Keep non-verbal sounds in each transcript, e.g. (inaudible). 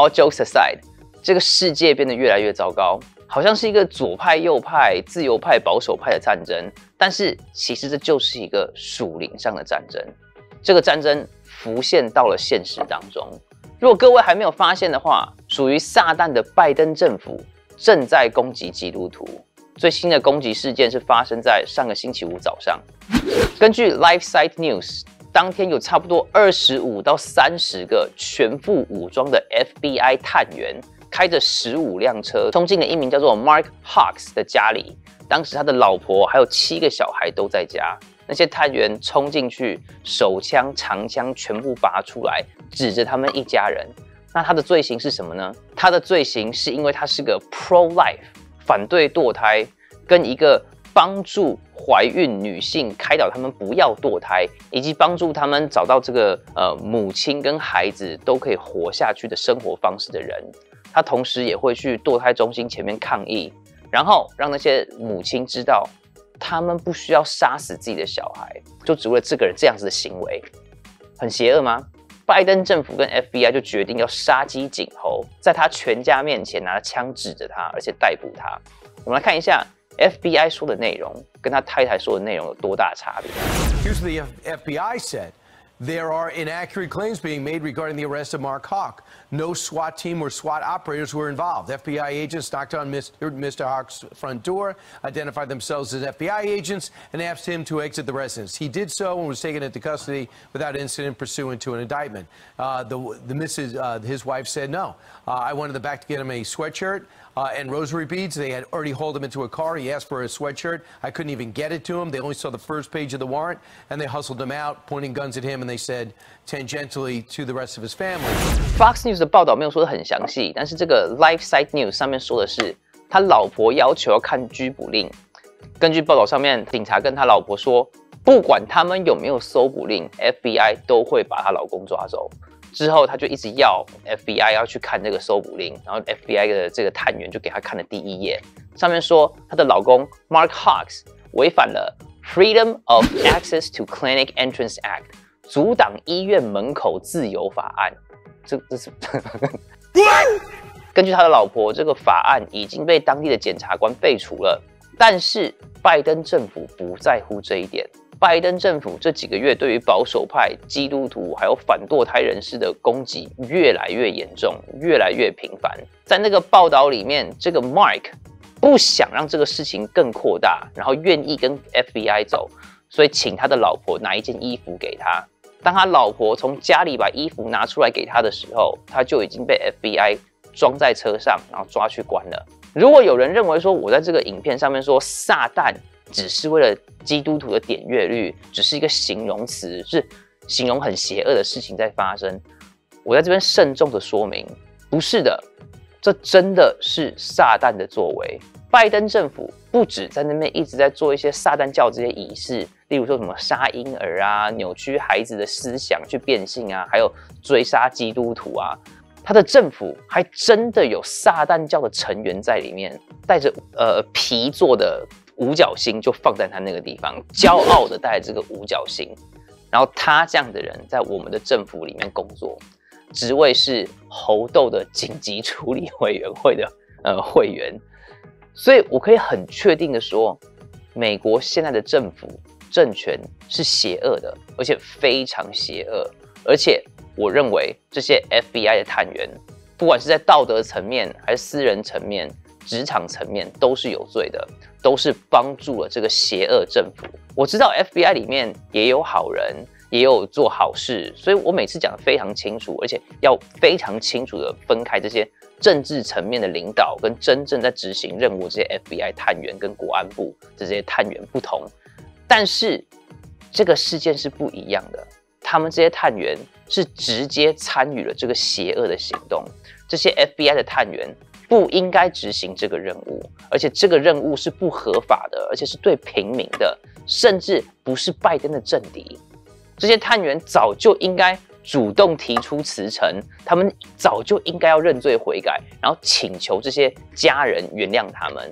All jokes aside，这个世界变得越来越糟糕，好像是一个左派、右派、自由派、保守派的战争。但是其实这就是一个属灵上的战争。这个战争浮现到了现实当中。如果各位还没有发现的话，属于撒旦的拜登政府正在攻击基督徒。最新的攻击事件是发生在上个星期五早上。根据 Live Site News。当天有差不多二十五到三十个全副武装的 FBI 探员，开着十五辆车冲进了一名叫做 Mark Hawks 的家里。当时他的老婆还有七个小孩都在家。那些探员冲进去，手枪、长枪全部拔出来，指着他们一家人。那他的罪行是什么呢？他的罪行是因为他是个 pro life，反对堕胎，跟一个。帮助怀孕女性开导他们不要堕胎，以及帮助他们找到这个呃母亲跟孩子都可以活下去的生活方式的人。他同时也会去堕胎中心前面抗议，然后让那些母亲知道，他们不需要杀死自己的小孩，就只为了这个人这样子的行为，很邪恶吗？拜登政府跟 FBI 就决定要杀鸡儆猴，在他全家面前拿枪指着他，而且逮捕他。我们来看一下。FBI 说的内容跟他太太说的内容有多大差别？Here's what the FBI said. There are inaccurate claims being made regarding the arrest of Mark Hawk. No SWAT team or SWAT operators were involved. FBI agents knocked on Mr. Hawk's front door, identified themselves as FBI agents, and asked him to exit the residence. He did so and was taken into custody without incident pursuant to an indictment. Uh, the, the Mrs. Uh, his wife said no. Uh, I went in the back to get him a sweatshirt uh, and rosary beads. They had already hauled him into a car. He asked for a sweatshirt. I couldn't even get it to him. They only saw the first page of the warrant, and they hustled him out, pointing guns at him, and they said tangentially to the rest of his family. Fox News 的报道没有说的很详细，但是这个 LifeSite News 上面说的是，他老婆要求要看拘捕令。根据报道上面，警察跟他老婆说，不管他们有没有搜捕令，FBI 都会把他老公抓走。之后，他就一直要 FBI 要去看这个搜捕令，然后 FBI 的这个探员就给他看了第一页，上面说她的老公 Mark Hawks 违反了 Freedom of Access to Clinic Entrance Act，阻挡医院门口自由法案。这这是 (laughs) 根据他的老婆，这个法案已经被当地的检察官废除了，但是拜登政府不在乎这一点。拜登政府这几个月对于保守派、基督徒还有反堕胎人士的攻击越来越严重，越来越频繁。在那个报道里面，这个 Mike 不想让这个事情更扩大，然后愿意跟 FBI 走，所以请他的老婆拿一件衣服给他。当他老婆从家里把衣服拿出来给他的时候，他就已经被 FBI 装在车上，然后抓去关了。如果有人认为说我在这个影片上面说撒旦。只是为了基督徒的点阅率，只是一个形容词，是形容很邪恶的事情在发生。我在这边慎重的说明，不是的，这真的是撒旦的作为。拜登政府不止在那边一直在做一些撒旦教这些仪式，例如说什么杀婴儿啊、扭曲孩子的思想去变性啊，还有追杀基督徒啊，他的政府还真的有撒旦教的成员在里面，带着呃皮做的。五角星就放在他那个地方，骄傲的带这个五角星。然后他这样的人在我们的政府里面工作，职位是猴痘的紧急处理委员会的呃会员。所以我可以很确定的说，美国现在的政府政权是邪恶的，而且非常邪恶。而且我认为这些 FBI 的探员，不管是在道德层面还是私人层面。职场层面都是有罪的，都是帮助了这个邪恶政府。我知道 FBI 里面也有好人，也有做好事，所以我每次讲的非常清楚，而且要非常清楚的分开这些政治层面的领导跟真正在执行任务这些 FBI 探员跟国安部的这些探员不同。但是这个事件是不一样的，他们这些探员是直接参与了这个邪恶的行动，这些 FBI 的探员。不应该执行这个任务，而且这个任务是不合法的，而且是对平民的，甚至不是拜登的政敌。这些探员早就应该主动提出辞呈，他们早就应该要认罪悔改，然后请求这些家人原谅他们。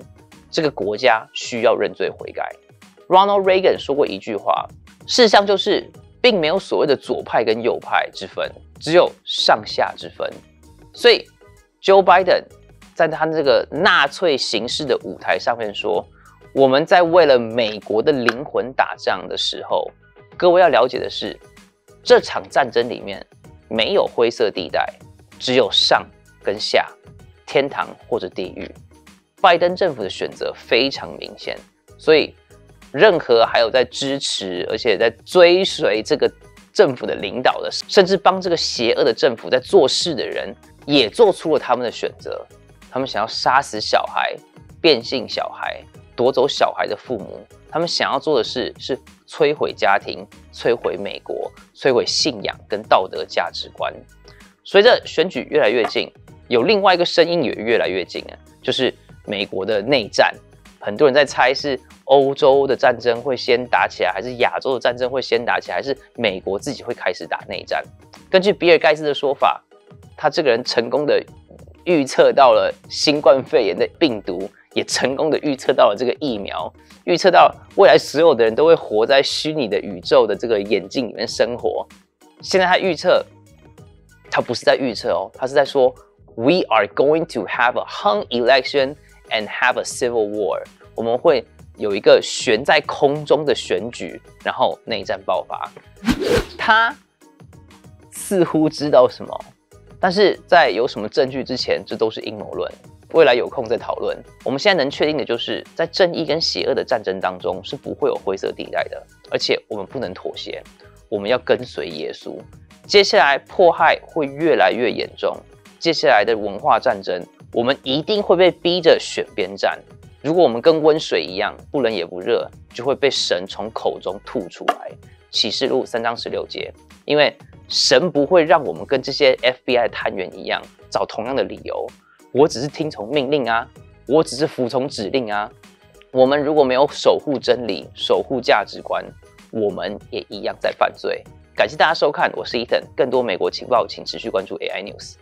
这个国家需要认罪悔改。Ronald Reagan 说过一句话：事实上就是，并没有所谓的左派跟右派之分，只有上下之分。所以。Joe Biden 在他这个纳粹形式的舞台上面说：“我们在为了美国的灵魂打仗的时候，各位要了解的是，这场战争里面没有灰色地带，只有上跟下，天堂或者地狱。拜登政府的选择非常明显，所以任何还有在支持而且在追随这个政府的领导的，甚至帮这个邪恶的政府在做事的人，也做出了他们的选择。”他们想要杀死小孩、变性小孩、夺走小孩的父母，他们想要做的事是摧毁家庭、摧毁美国、摧毁信仰跟道德价值观。随着选举越来越近，有另外一个声音也越来越近啊，就是美国的内战。很多人在猜是欧洲的战争会先打起来，还是亚洲的战争会先打起来，还是美国自己会开始打内战？根据比尔盖茨的说法，他这个人成功的。预测到了新冠肺炎的病毒，也成功的预测到了这个疫苗，预测到未来所有的人都会活在虚拟的宇宙的这个眼镜里面生活。现在他预测，他不是在预测哦，他是在说，We are going to have a hung election and have a civil war。我们会有一个悬在空中的选举，然后内战爆发。他似乎知道什么。但是在有什么证据之前，这都是阴谋论。未来有空再讨论。我们现在能确定的就是，在正义跟邪恶的战争当中是不会有灰色地带的，而且我们不能妥协，我们要跟随耶稣。接下来迫害会越来越严重，接下来的文化战争，我们一定会被逼着选边站。如果我们跟温水一样不冷也不热，就会被神从口中吐出来。启示录三章十六节，因为。神不会让我们跟这些 FBI 探员一样找同样的理由。我只是听从命令啊，我只是服从指令啊。我们如果没有守护真理、守护价值观，我们也一样在犯罪。感谢大家收看，我是 Ethan。更多美国情报，请持续关注 AI News。